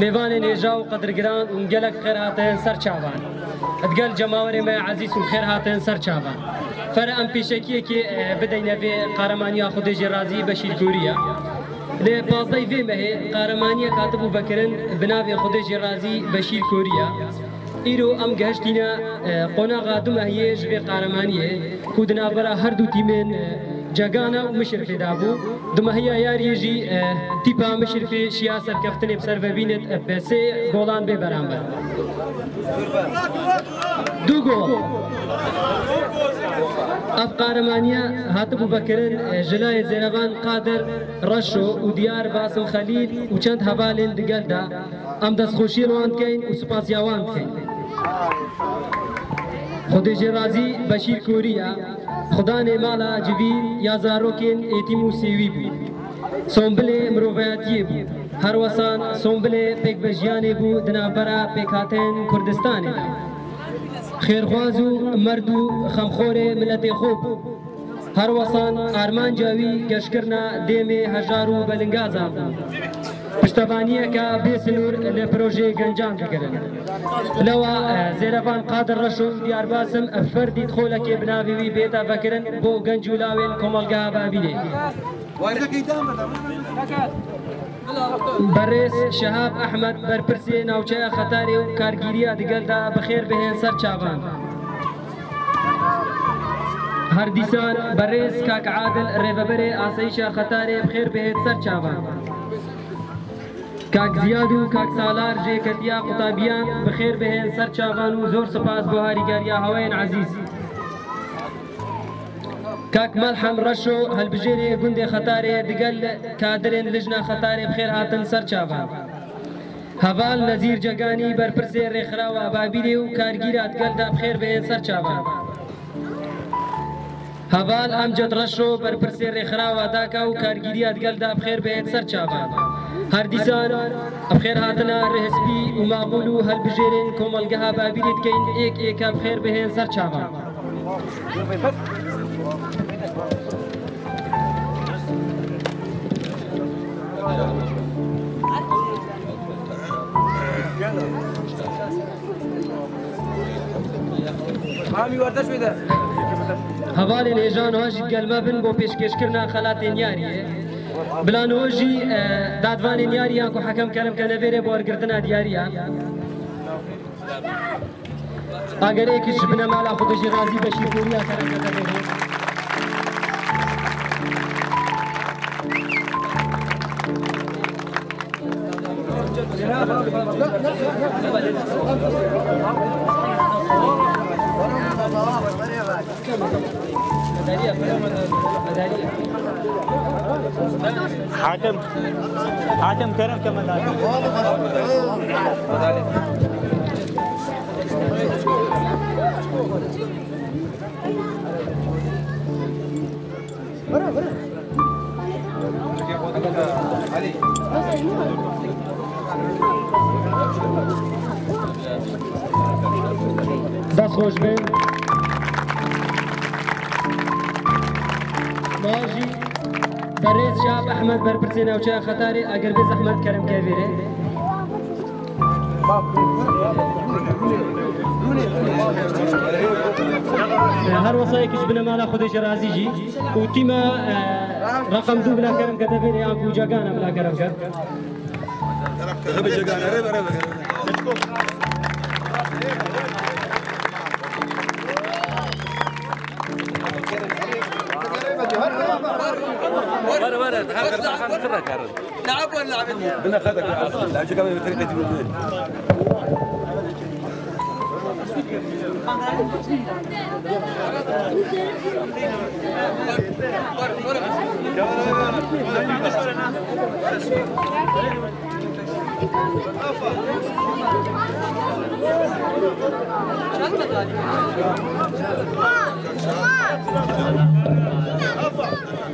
میوان نێژا و قدرگران و گەلک خێر هاتەن سەر چاوان ئەدگەل جەماوەێ مە عزیز و خێر هاتەن سەر چاوان فەرە ئەم پیشەکیەکی بدەینەوێ قارەمانیا خودێژی رازی بەشیر گوریە لێ پازدەی vê mehê قارەمانیە کاتبوو بەکردن بناوێ خودێژی رازی بەشیر کۆریە ئیرۆ ئەم گەهشتینە قۆناغا دومەهیە ji vê قارەمانیە ku di navbera her du tîmên cegana û mişirfê dabû di mehiya yariyê jî tîpa mişirfê şiya serkeftinê bi ser vebînet pesê golan bê beramber Du gol Ev qaremaniya hatibû bekirin jilayê zêrevan Qadir Reşo û diyar Basim Xelîl û çend hevalên digel de em destxweşiyên wan dikeyn û spasiya wan خدا مالا جوین یا زارۆکên êtîm û sêwî bû. Sombilê miroveyatiyê bû. Her wesan sombilê pêkvejiyanê bû di navbera pêkhatên Kurdistanê de. Xêrxwaz û merd û xemxorê milletê xwe bû. Her wesan armanca wî geşkirina dêmê hejar û belingaza bû. بوو پشتەبانیەکە بێسنوور لە پرۆژێ گەنجان بگرن لەوە زێرەبان قادر ڕەش و دیارباسم فەردی خۆلەکێ بناویوی بێتە بەکردن بۆ گەنج و لاوێن کۆمەلگا بابیرێ بەڕێز شەهاب ئەحمد بەرپرسێ ناوچەیە خەتارێ و کارگیریە دیگەلدا بەخێر بهێن سەر چاوان. هەر دیسان بەڕێز کاکعادل ڕێبەبەرێ ئاساییشە خەتارێ بخێر بهێت سەر چاوان. کاک زیاد و کاک سالار ژێکەتیا قوتابیان بخێر بهێن سەر چاوان و زۆر سپاس بۆ هاریگەریا هەوەیان عزیز. کاک مەلحەم ڕەش و هەلبژێرێ گوندێ خەتارێ دگەل کادرێن لژنا خەتارێ بخێر هاتن سەر چاوان. هەواڵ نەزیر جەگانی بەرپرسێ ڕێکخراوە بابیرێ و کارگیرات گەلدا بخێر بهێن سەر چاوان. هەواڵ ئەمجد ڕەشۆ بەرپرسێ ڕێکخراوە داکا و کارگیریات گەلدا بخێر بهێن سەر چاوان. هەردیسان ئەخێر هاتنە ڕێهسپی و ماقول و هەلبژێرێن کۆمەلگەها بابیرێت بکەین ئێک ئێکە بخێر بهێن سەر چاوان. هەواڵێ لێژان هۆژی گەلمە بن بۆ پێشکەشکردنا خەلاتێن یاریە بلانۆژی دادوانێن یاریان و حەکەم کەرم کە نەبێرێ بۆ وەرگرتنا دیارە ئاگەرەیەکیش بنە مالا خودژی رازی بەشی پوریا کەرم کە دەبێت. حاكم حاكم كرم كمان دەست خۆش بن باژی بەڕێز شاب ئەحمد بەرپرسێ ناوچە خەتارێ ئەگەر بێ زەحمەت کەرم کەوێرێ هەر وەسایەکیش بنە مالا خودێژە رازیژی و تیمە ڕقم دوو بلا کەرم کە دەبێت یان کوجەگانە بلا کەرم کرد ورا ورا تحرك تحرك لعب ولا لعب؟ بنا خدك لا شو كمان بطريقه دي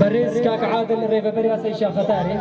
بريز كاك عادل ريفا بريا سيشا ختاري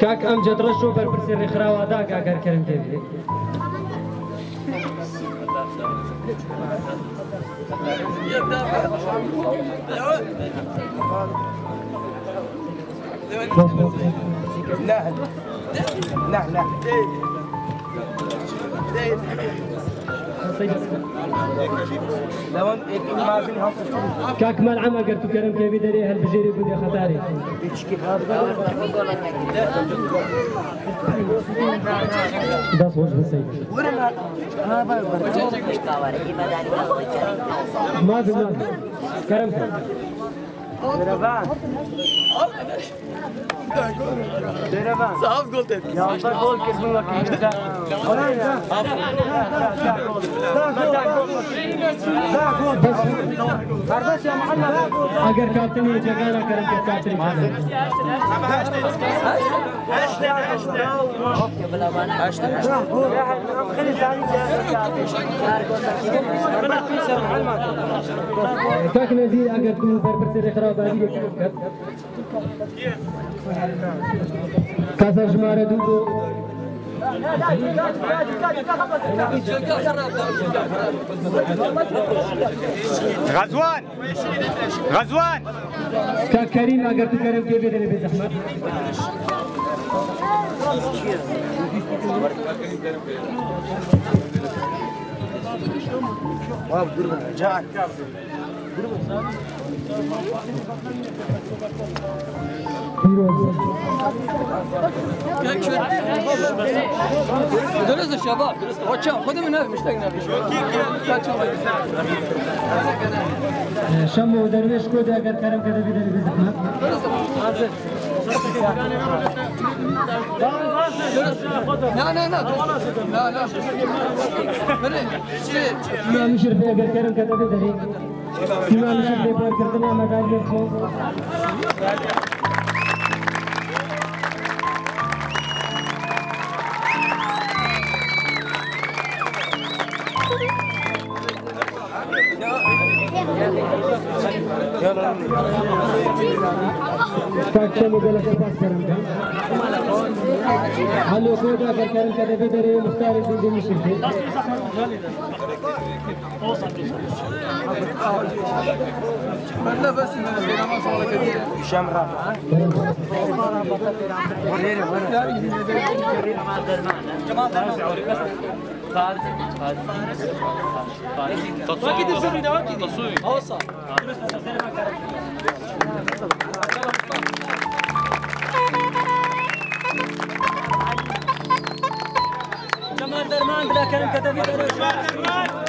كاك امجد رشو بربرسي رخراوا دا كاك كرم تبي كاك مال عما قرتو كرم كيفي دري هالبجيري بودي خطاري داس وجه السيد ما في ما في كرم صعب قلت اگر كابتني جگانا كرم كيف كابتني كاك نزيل اگر تو بربرسي رخراوا جمارة دوبو غزوان غزوان كريم اگر تو كرم كيف دري بزحمة درست الشباب درست شباب درست بچه خودمون نمیشتگ نمیشه شم و درویش کود اگر کرم کده بیده بیده زحمت لا لا لا لا لا مري شيء امام شرفی اگر کرم کده بیداری امام شرفی پر کردن مدار میرخو کاکشم Kaç çabuk olası pas. حلو کود اگر کرم کده بیداری مختار دیدی شرفی لا بس ما صار كثير جمال درمان بلا کرم کده بیداری خطاب